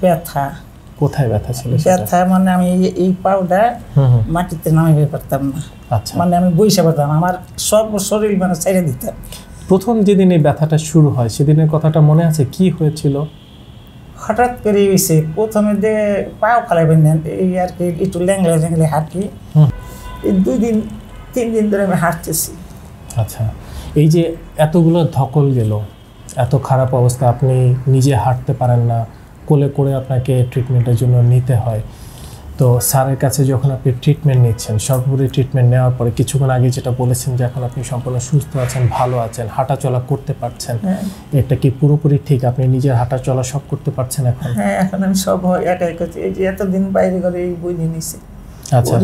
ব্যথা। কোথায় ব্যথা ছিল ব্যথা মানে আমি এই- এই পাউডার মাটিতে নামাইতে পারতাম না। আচ্ছা। মানে আমি বইসা পারতাম আমার সব শরীর মানে ছেড়ে দিতাম। প্রথম যেদিন এই ব্যথাটা শুরু হয় সেদিনের কথাটা মনে আছে? কি হয়েছিল? হঠাৎ করে হয়েছে প্রথমে যে পাও ফালাইবেন না এই আর কি একটু ল্যাংলে ল্যাংলে হাঁটি। এই দুই দিন তিন দিন ধরে আমি হাঁটতেছি। আচ্ছা। এই যে এতগুলো ধকল গেল এত খারাপ অবস্থা আপনি নিজে হাঁটতে পারেন না। কোলে করে আপনাকে ট্রিটমেন্টের জন্য নিতে হয়। তো স্যারের কাছে যখন আপনি ট্রিটমেন্ট নিচ্ছেন সর্বোপরি ট্রিটমেন্ট নেওয়ার পরে কিছুক্ষণ আগে যেটা বলেছেন যে এখন আপনি সম্পূর্ণ সুস্থ আছেন ভালো আছেন হাঁটা চলা করতে পারছেন হ্যাঁ। এটা কি পুরোপুরি ঠিক? আপনি নিজের হাঁটা চলা সব করতে পারছেন এখন? হ্যাঁ এখন আমি সব একাই করছি। এই যে এতদিন বাইরে করে এই বই নিয়ে নিছি। আচ্ছা।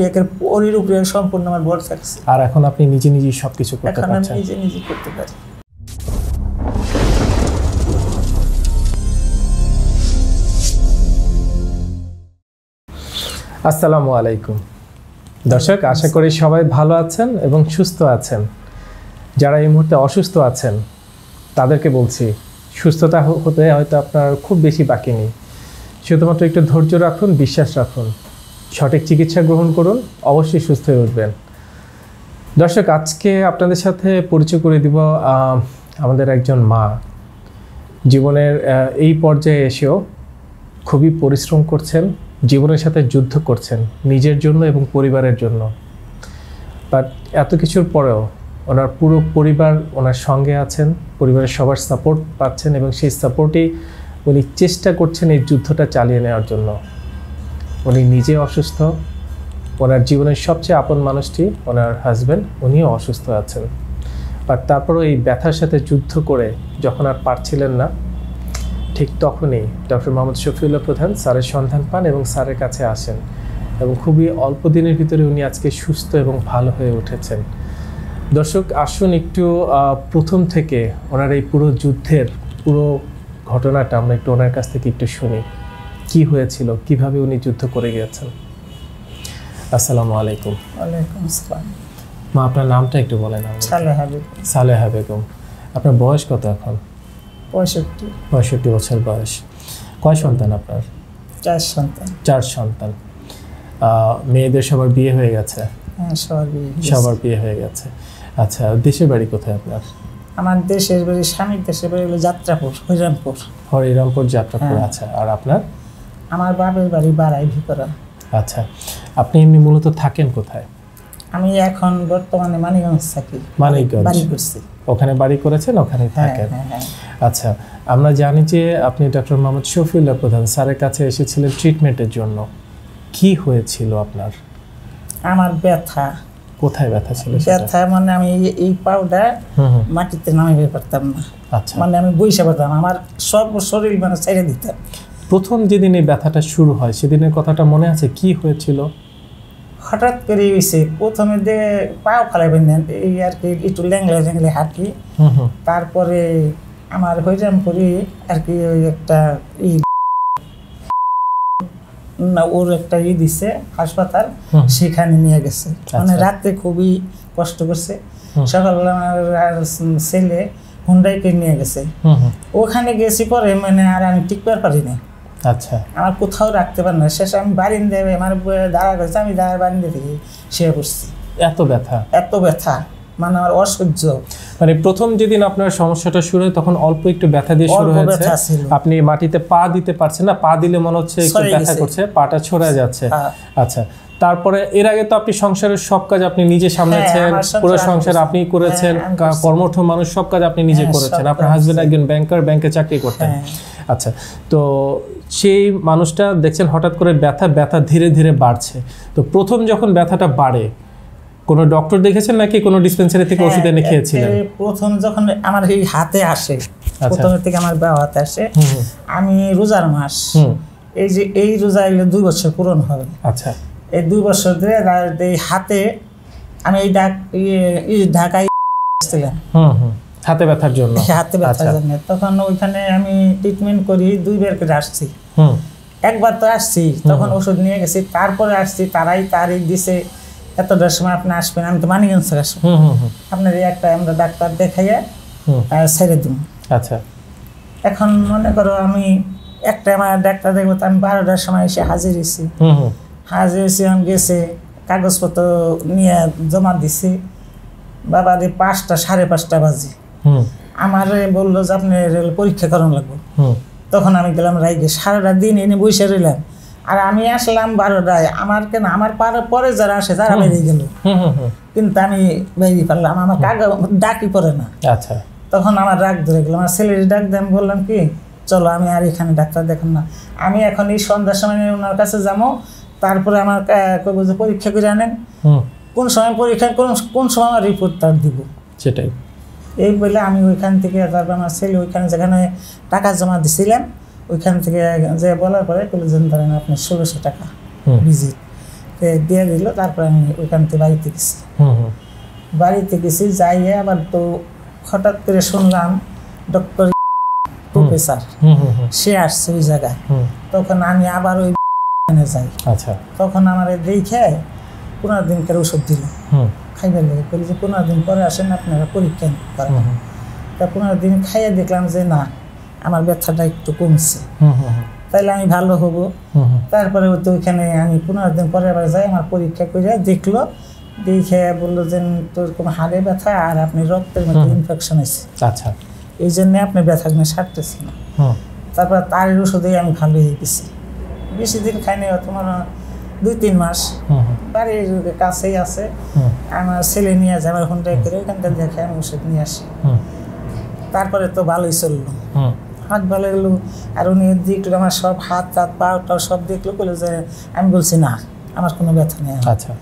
ওর উপরে সম্পূর্ণ আমার থাকছে আর এখন আপনি নিজে নিজেই সব কিছু করতে এখন আমি পারছেন। নিজে নিজে করতে পারি। আসসালামু আলাইকুম। দর্শক, আশা করি সবাই ভালো আছেন এবং সুস্থ আছেন। যারা এই মুহূর্তে অসুস্থ আছেন, তাদেরকে বলছি, সুস্থতা হতে হয়তো আপনার খুব বেশি বাকি নেই। শুধুমাত্র একটু ধৈর্য রাখুন, বিশ্বাস রাখুন। সঠিক চিকিৎসা গ্রহণ করুন, অবশ্যই সুস্থ হয়ে উঠবেন। দর্শক, আজকে আপনাদের সাথে পরিচয় করে দিব আমাদের একজন মা। জীবনের এই পর্যায়ে এসেও খুবই পরিশ্রম করছেন। জীবনের সাথে যুদ্ধ করছেন নিজের জন্য এবং পরিবারের জন্য। বাট এত কিছুর পরেও ওনার পুরো পরিবার ওনার সঙ্গে আছেন, পরিবারের সবার সাপোর্ট পাচ্ছেন এবং সেই সাপোর্টেই উনি চেষ্টা করছেন এই যুদ্ধটা চালিয়ে নেওয়ার জন্য। উনি নিজে অসুস্থ, ওনার জীবনের সবচেয়ে আপন মানুষটি ওনার হাজব্যান্ড উনিও অসুস্থ আছেন। বাট তারপরও এই ব্যথার সাথে যুদ্ধ করে যখন আর পারছিলেন না ঠিক তখনই ডক্টর মোহাম্মদ শফিউল্লাহ প্রধান স্যারের সন্ধান পান এবং স্যারের কাছে আসেন এবং খুবই অল্প দিনের ভিতরে উনি আজকে সুস্থ এবং ভালো হয়ে উঠেছেন। দর্শক আসুন একটু প্রথম থেকে ওনার এই পুরো যুদ্ধের পুরো ঘটনাটা আমরা একটু ওনার কাছ থেকে একটু শুনি। কি হয়েছিল? কীভাবে উনি যুদ্ধ করে গিয়েছেন? আসসালামু আলাইকুম। ওয়ালাইকুম আসসালাম। মা আপনার নামটা একটু বলেন আমাকে। সালে হাবিব সালেহা বেগম। আপনার বয়স কত এখন? পঁয়ষট্টি। পঁয়ষট্টি বছর বয়স। কয় সন্তান আপনার? চার সন্তান। চার সন্তান। মেয়েদের সবার বিয়ে হয়ে গেছে? হ্যাঁ সবার বিয়ে সবার বিয়ে হয়ে গেছে। আচ্ছা দেশের বাড়ি কোথায় আপনার? আমার দেশের বাড়ি স্বামীর দেশের বাড়ি হলো যাত্রাপুর হরিরামপুর। হরিরামপুর যাত্রাপুর হ্যাঁ। আচ্ছা আর আপনার? আমার বাপের বাড়ি বাড়াই ভিতরা। আচ্ছা আপনি এমনি মূলত থাকেন কোথায়? আমি এখন বর্তমানে মানিগঞ্জ থাকি। মানিকগঞ্জ। বাড়ি করছি। ওখানে বাড়ি করেছেন ওখানে হ্যাঁ থাকেন। হ্যাঁ হ্যাঁ। আচ্ছা আমরা জানি যে আপনি ডক্টর মোহাম্মদ শফিউল্লাহ প্রধান স্যারের কাছে এসেছিলেন ট্রিটমেন্টের জন্য। কি হয়েছিল আপনার? আমার ব্যথা। কোথায় ব্যথা ছিল ব্যথা মানে আমি এই- পাউডার মাটিতে নামাইতে পারতাম না। আচ্ছা। মানে আমি বইসা পারতাম আমার সব শরীর মানে ছেড়ে দিতাম প্রথম যেদিন এই ব্যথাটা শুরু হয় সেদিনের কথাটা মনে আছে? কি হয়েছিল? হঠাৎ করে হয়েছে প্রথমে যে পাও ফালাইবেন না এই আর কি একটু ল্যাংলে ল্যাংলে হাঁটি। হুম হুম। তারপরে আমার হইরামপুরে আর কি ওই একটা ই না ওর একটা ই দিছে হাসপাতাল সেখানে নিয়ে গেছে। মানে আচ্ছা। রাতে খুবই কষ্ট করছে। সকালবেলা আমার ছেলে হুন্ডাইকে নিয়ে গেছে। ওখানে গেছি পরে মানে আর আমি টিকবার পারি না আচ্ছা। আমার কোথাও রাখতে পারি না। শেষে আমি বারিন্দে আমার দাঁড়া করেছে আমি দাঁড়া বারিন্দে থেকে শুয়ে পড়ছি। এত ব্যথা? এত ব্যথা। মানে আমার অসহ্য। মানে প্রথম যেদিন আপনার সমস্যাটা শুরু হয় তখন অল্প একটু ব্যথা দিয়ে শুরু হয়েছে। আপনি মাটিতে পা দিতে পারছেন না পা দিলে মনে হচ্ছে একটু ব্যথা করছে পাটা ছড়ে যাচ্ছে। হ্যাঁ। আচ্ছা তারপরে এর আগে তো আপনি সংসারের সব কাজ আপনি নিজে সামলেছেন হ্যাঁ, সংসার পুরো সংসার। আপনি করেছেন হ্যাঁ। কর্মঠ মানুষ সব কাজ আপনি নিজে করেছেন। আপনার হাজবেন্ড একজন ব্যাংকার ব্যাংকে চাকরি করতেন। আচ্ছা তো সেই মানুষটা দেখছেন হঠাৎ করে ব্যথা ব্যথা ধীরে ধীরে বাড়ছে। তো প্রথম যখন ব্যথাটা বাড়ে কোনো ডক্টর দেখেছেন নাকি কোনো ডিসপেন্সারি থেকে ওষুধ এনে হ্যাঁ, খেয়েছিলেন? প্রথম যখন আমার এই হাতে আসে আচ্ছা। প্রথমের থেকে আমার বাবা হাতে আসে আমি রোজার মাস এই যে এই রোজা এলে দুই বছর পূরণ হবে। আচ্ছা। এই দুই বছর ধরে এই হাতে আমি এই ডাক ইয়ে এই ঢাকায় ছিলাম হুম হুম। হাতে ব্যথার জন্য। হাতে ব্যথার আচ্ছা। জন্য। তখন ওইখানে আমি ট্রিটমেন্ট করি দুইবার করে আসছি। একবার তো আসছি তখন ওষুধ নিয়ে গেছি তারপরে আসছি তারাই তারিখ দিছে এতটার সময় আপনি আসবেন আমি তো মানিগঞ্জ থেকে আসব আপনার একটা আমরা ডাক্তার দেখাইয়া ছেড়ে দিন আচ্ছা। এখন মনে করো আমি একটা আমার ডাক্তার দেখব তো আমি বারোটার সময় এসে হাজির হয়েছি। হাজির হয়েছি আমি গেছে কাগজপত্র নিয়ে জমা দিছি। বাবারে পাঁচটা সাড়ে পাঁচটা বাজে। হুম। আমার বলল যে আপনি রেল পরীক্ষা করানো লাগবে। হুম। তখন আমি গেলাম রাইগে সারাটা দিন এনে বসে রইলাম। আর আমি আসলাম বারোটায়। আমার কেন? আমার পরে যারা আসে তারা বেরিয়ে গেল। কিন্তু আমি বেরিয়ে পারলাম আমার কাকা ডাকি পড়ে না। আচ্ছা। তখন আমার রাগ ধরে গেল। আমার ছেলের ডাক আমি বললাম কি চলো আমি আর এখানে ডাক্তার দেখুন না। আমি এখন এই সন্ধ্যার সময় ওনার কাছে যাব। তারপরে আমার পরীক্ষা করে আনেন। কোন সময় পরীক্ষা কোন কোন সময় আমার রিপোর্ট তার দিব। সেটাই। এই বলে আমি ওইখান থেকে তারপর আমার ছেলে ওইখানে যেখানে টাকা জমা দিছিলাম ওইখান থেকে যে বলার পরে বলেছেন ধরেন আপনি ষোলোশো টাকা হুম। ভিজিট দিয়ে দিল তারপরে আমি ওইখান থেকে বাড়িতে গেছি। বাড়িতে গেছি যাইয়ে আবার তো হঠাৎ করে শুনলাম ডক্টর প্রফেসর হুম হুম হুম। সে আসছে ওই জায়গায়। তখন আমি আবার ওই যাই আচ্ছা। তখন আমার দেখে পনেরো দিনকার ওষুধ দিল। খাইবার লেগে বলি যে পনেরো দিন পরে আসেন আপনারা পরীক্ষা করেন তা পনেরো দিন খাইয়ে দেখলাম যে না আমার ব্যথাটা একটু কমছে। তাইলে আমি ভালো হব। তারপরে তো ওইখানে আমি পনেরো দিন পরে আবার যাই আমার পরীক্ষা করে দেখল দেখে বলল যে তোর কোনো হাড়ে ব্যথা আর আপনি রক্তের মধ্যে ইনফেকশন হয়েছে। আচ্ছা। এই জন্যে আপনি ব্যথাগুলো সারতেছি না তারপর তার ওষুধেই আমি ভালো হয়ে গেছি। বেশি দিন খাইনি তোমার দুই তিন মাস বাড়ির কাছেই আছে। আমার ছেলে নিয়ে যায় আমার হোন্ডাই করে ওইখান থেকে দেখে আমি ওষুধ নিয়ে আসি। তারপরে তো ভালোই চলল। হাত ভালো গেলো আর উনি দেখল আমার সব হাত টাত পা টাও সব দেখল বলে যে আমি বলছি না আমার কোনো ব্যথা নেই আচ্ছা।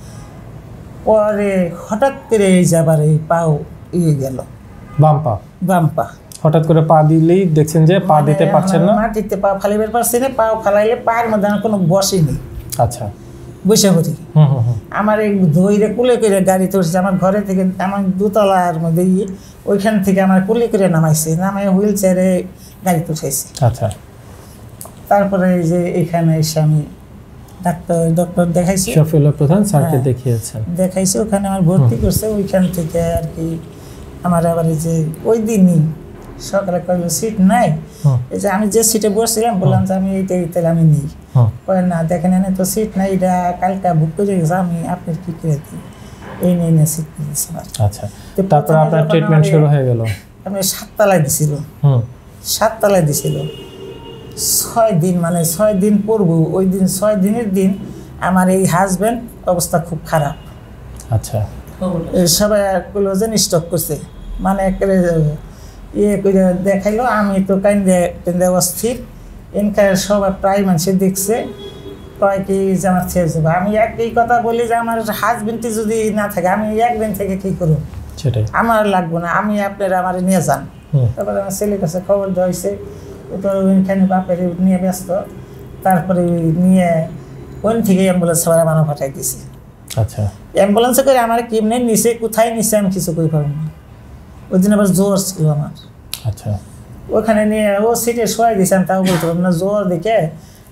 পরে হঠাৎ করে এই যে আবার এই পাও ইয়ে গেল। বাম পা? বাম পা। হঠাৎ করে পা দিলেই দেখছেন যে পা দিতে মানে পারছেন না? মাটিতে পা ফালাইবার পারছি না পাও ফালাইলে পায়ের মধ্যে কোনো বসেনি আচ্ছা। বসে পড়ি আমার এই ধৈরে কুলে করে গাড়ি তুলছে আমার ঘরে থেকে আমার দুতলার মধ্যে ওইখান থেকে আমার কুলে করে নামাইছে নামাই হুইল চেয়ারে গাড়ি তুলছে। আচ্ছা। তারপরে এই যে এখানে এসে আমি ডাক্তার ডক্টর দেখাইছি। শফিউল্লাহ প্রধান স্যারকে হ্যাঁ। দেখিয়েছেন। দেখাইছি ওখানে আমার ভর্তি করছে ওইখান থেকে আর কি আমার আবার এই যে ওই দিনই সকালে কইলো সিট নাই। এই যে আমি যে সিটে বসছিলাম বললাম যে আমি এইটা তাহলে আমি নিই। কয় না দেখেন এনে তো সিট নাই এটা কালকা বুক করে গেছে আমি আপনার কি করে দিই? এই নিয়ে নিয়ে সিট আমার আচ্ছা। তারপর আপনার ট্রিটমেন্ট শুরু হয়ে গেল? আমি সাততলায় দিছিল। সাততলায় দিছিল। ছয় দিন মানে ছয় দিন পড়ব ওই দিন ছয় দিনের দিন আমার এই হাজব্যান্ড অবস্থা খুব খারাপ। আচ্ছা। সবাই যেন স্টক করছে। মানে একেবারে ইয়ে করে দেখাইলো আমি তো কান্দে কান্দে অস্থির। এনকার সবাই প্রায় মানুষে দেখছে কয় কি যে আমার ছেড়ে আমি একই কথা বলি যে আমার হাজবেন্ডটি যদি না থাকে আমি একদিন থেকে কী করব? সেটাই। আমার লাগবো না আমি আপনারা আমার নিয়ে যান। তারপরে আমার ছেলের কাছে খবর দেওয়া হয়েছে তো ওইখানে বাপের নিয়ে ব্যস্ত তারপরে নিয়ে ওইন থেকে অ্যাম্বুলেন্স সবার আমার পাঠাই দিছে। আচ্ছা। অ্যাম্বুলেন্সে করে আমার কেমনে নিচে কোথায় নিচে আমি কিছু কই পারব না। ওই দিন আবার জ্বর ছিল আমার। আচ্ছা। ওখানে নিয়ে ও সিটে শোয়াই দিয়েছিলাম তাও বলতে পারব না, জোর দেখে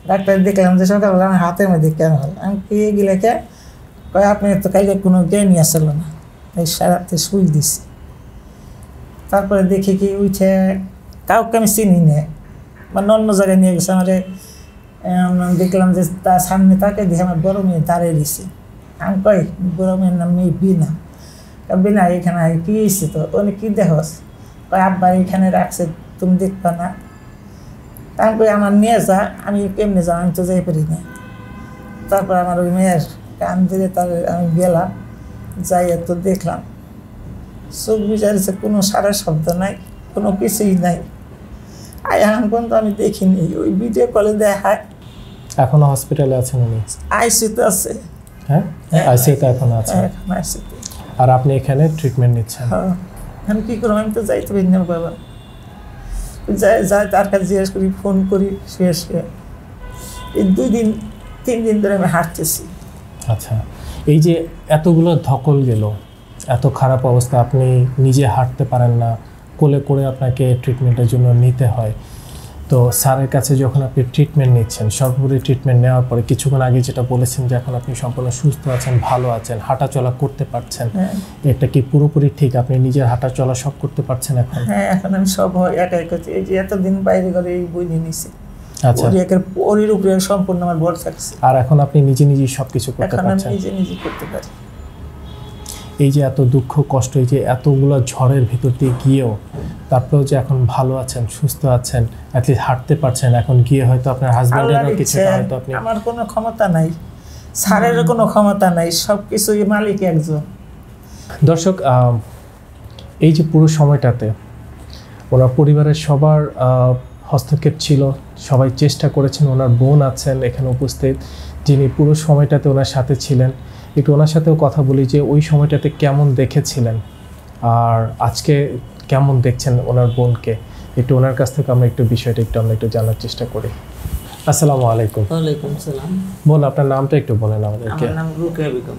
ডাক্তার দেখলাম যে সকালবেলা আমার হাতের মধ্যে কেন হল? আমি কে গেলে কে? কয়, আপনি তো কালকে কোনো জ্ঞানই আসল না, তাই সারাতে শুই দিছি। তারপরে দেখি কি উঠে কাউকে আমি চিনি না মানে অন্য জায়গায় নিয়ে গেছে আমার। দেখলাম যে তার সামনে তাকে দেখে আমার বড় মেয়ে দাঁড়িয়ে দিছি। আমি কই, বড় মেয়ের নাম মেয়ে বিনা। বিনা, এখানে কি হয়েছে তো উনি কি দেখস কয় এখানে রাখছে তুমি দেখবা না। তা আমি কই আমার নিয়ে যা আমি কেমনে যাও? আমি তো যাই পারি না। তারপর আমার ওই মেয়ের কান ধরে তার আমি গেলাম যাই তো দেখলাম চোখ বিচারেছে কোনো সারা শব্দ নাই কোনো কিছুই নাই। আর এখন পর্যন্ত আমি দেখিনি ওই ভিডিও কলে দেখায়। এখনও হসপিটালে আছেন উনি? আইসিতে আছে। হ্যাঁ? আইসিইউতে এখনও আছেন? এখন আইসিতে আর আপনি এখানে ট্রিটমেন্ট নিচ্ছেন? হ্যাঁ। আমি কী করব? আমি তো যাইতে পারি না বাবা। যাই তার কাছে জিজ্ঞেস করি, ফোন করি শুয়ে এই দুই দিন, তিন দিন ধরে আমি হাঁটতেছি। আচ্ছা এই যে এতগুলো ধকল গেল, এত খারাপ অবস্থা, আপনি নিজে হাঁটতে পারেন না, কোলে করে আপনাকে ট্রিটমেন্টের জন্য নিতে হয় তো স্যারের কাছে যখন আপনি ট্রিটমেন্ট নিচ্ছেন সর্বোপরি ট্রিটমেন্ট নেওয়ার পরে কিছুক্ষণ আগে যেটা বলেছেন যে এখন আপনি সম্পূর্ণ সুস্থ আছেন ভালো আছেন হাঁটা চলা করতে পারছেন হ্যাঁ। এটা কি পুরোপুরি ঠিক? আপনি নিজের হাঁটা চলা সব করতে পারছেন এখন? হ্যাঁ এখন আমি সব একাই করছি। এই যে এতদিন বাইরে করে এই বই নিয়ে নিছি। আচ্ছা। ওরির উপরে সম্পূর্ণ আমার ভর থাকছে আর এখন আপনি নিজে নিজেই সবকিছু করতে পারছেন এখন আমি নিজে নিজে করতে পারি। এই যে এত দুঃখ কষ্ট এই যে এতগুলো ঝড়ের ভিতর দিয়ে গিয়েও তারপরেও যে এখন ভালো আছেন সুস্থ আছেন অ্যাটলিস্ট হাঁটতে পারছেন এখন গিয়ে হয়তো আপনার হাজব্যান্ডেরও কিছুটা হয়তো আপনি আমার কোনো ক্ষমতা নাই স্যারের কোনো ক্ষমতা নাই সব কিছুই মালিক একজন। দর্শক এই যে পুরো সময়টাতে ওনার পরিবারের সবার হস্তক্ষেপ ছিল সবাই চেষ্টা করেছেন ওনার বোন আছেন এখানে উপস্থিত যিনি পুরো সময়টাতে ওনার সাথে ছিলেন। একটু ওনার সাথেও কথা বলি যে ওই সময়টাতে কেমন দেখেছিলেন? আর আজকে কেমন দেখছেন ওনার বোনকে? একটু ওনার কাছ থেকে আমরা একটু বিষয়টা একটু আমরা একটু জানার চেষ্টা করি। আসসালামু আলাইকুম। ওয়ালাইকুম সালাম। বোন আপনার নামটা একটু বলেন আমাদেরকে। আমার নাম রুকেয়া বেগম।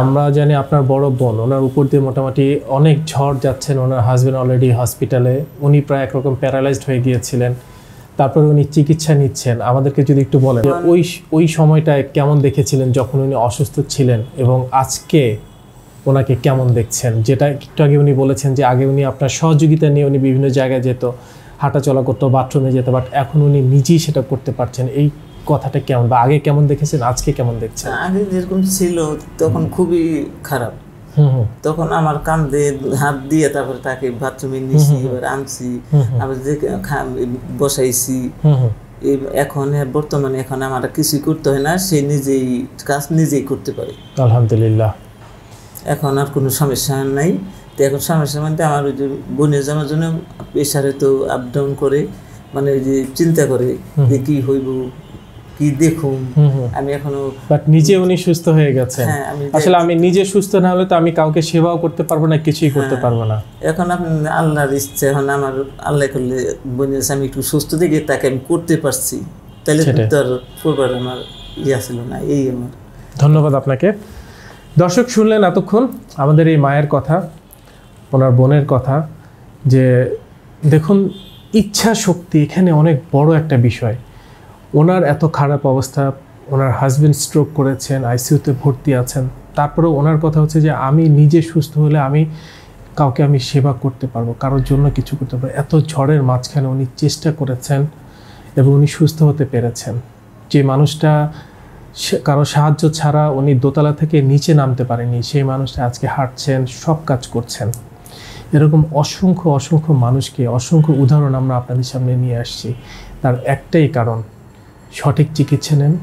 আমরা জানি আপনার বড় বোন ওনার উপর দিয়ে মোটামুটি অনেক ঝড় যাচ্ছেন। ওনার হাজবেন্ড অলরেডি হসপিটালে উনি প্রায় একরকম প্যারালাইজড হয়ে গিয়েছিলেন। তারপরে উনি চিকিৎসা নিচ্ছেন। আমাদেরকে যদি একটু বলেন যে ওই ওই সময়টায় কেমন দেখেছিলেন যখন উনি অসুস্থ ছিলেন এবং আজকে ওনাকে কেমন দেখছেন? যেটা একটু আগে উনি বলেছেন যে আগে উনি আপনার সহযোগিতা নিয়ে উনি বিভিন্ন জায়গায় যেত হাঁটাচলা করতো বাথরুমে যেত বাট এখন উনি নিজেই সেটা করতে পারছেন। এই কথাটা কেমন বা আগে কেমন দেখেছেন আজকে কেমন দেখছেন? আগে যেরকম ছিল তখন খুবই খারাপ। তখন আমার কান্দে হাত দিয়ে তারপরে তাকে বাথরুমে নিয়েছি এবার আনছি আবার যে বসাইছি। এখন বর্তমানে এখন আমার কিছুই করতে হয় না সে নিজেই কাজ নিজেই করতে পারে। আলহামদুলিল্লাহ। এখন আর কোনো সমস্যা নাই। তো এখন সমস্যার মধ্যে আমার ওই যে বোনের জামার জন্য প্রেশারে তো আপ ডাউন করে মানে ওই যে চিন্তা করে যে কি হইব কি হুম আমি এখনও বাট নিজে উনি সুস্থ হয়ে গেছেন। হ্যাঁ আসলে আমি নিজে সুস্থ না হলে তো আমি কাউকে সেবাও করতে পারব না কিছুই করতে পারব না। এখন আপনি আল্লাহর ইচ্ছে এখন আমার আল্লাহ করলে কাছে আমি একটু সুস্থ দেখে তাকে আমি করতে পারছি। তাহলে। তো আর করবার আমার ইয়া ছিল না এই আমার। ধন্যবাদ আপনাকে। দর্শক শুনলেন এতক্ষণ আমাদের এই মায়ের কথা ওনার বোনের কথা যে দেখুন ইচ্ছা শক্তি এখানে অনেক বড় একটা বিষয়। ওনার এত খারাপ অবস্থা, ওনার হাজবেন্ড স্ট্রোক করেছেন আইসিইউতে ভর্তি আছেন তারপরে ওনার কথা হচ্ছে যে আমি নিজে সুস্থ হলে আমি কাউকে আমি সেবা করতে পারব, কারোর জন্য কিছু করতে পারব এত ঝড়ের মাঝখানে উনি চেষ্টা করেছেন এবং উনি সুস্থ হতে পেরেছেন। যে মানুষটা কারও সাহায্য ছাড়া উনি দোতলা থেকে নিচে নামতে পারেনি, সেই মানুষটা আজকে হাঁটছেন, সব কাজ করছেন। এরকম অসংখ্য অসংখ্য মানুষকে, অসংখ্য উদাহরণ আমরা আপনাদের সামনে নিয়ে আসছি। তার একটাই কারণ সঠিক চিকিৎসা নেন,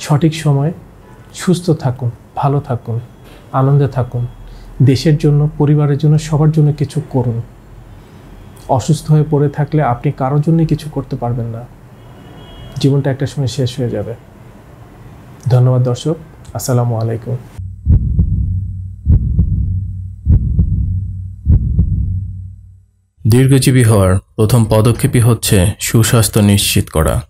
সঠিক সময় সুস্থ থাকুন, ভালো থাকুন, আনন্দে থাকুন, দেশের জন্য, পরিবারের জন্য, সবার জন্য কিছু করুন। অসুস্থ হয়ে পড়ে থাকলে আপনি কারোর জন্যই কিছু করতে পারবেন না। জীবনটা একটা সময় শেষ হয়ে যাবে। ধন্যবাদ দর্শক, আসসালামু আলাইকুম। দীর্ঘজীবী হওয়ার প্রথম পদক্ষেপই হচ্ছে সুস্বাস্থ্য নিশ্চিত করা।